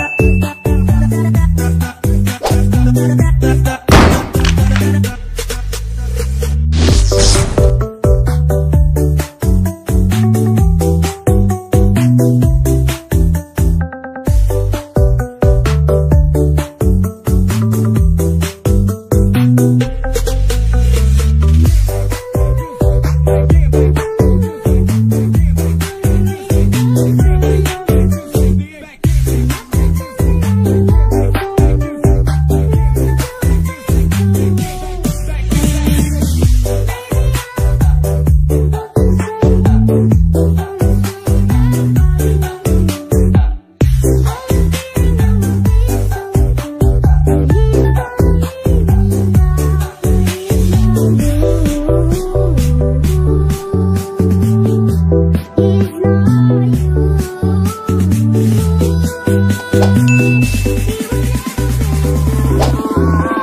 Música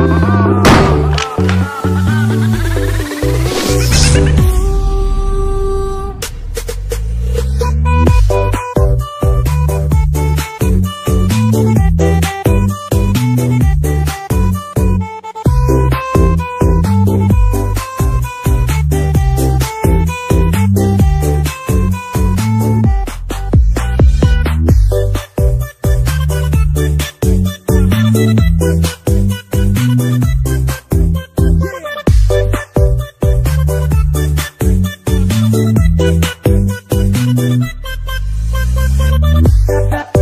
thank you. Yeah.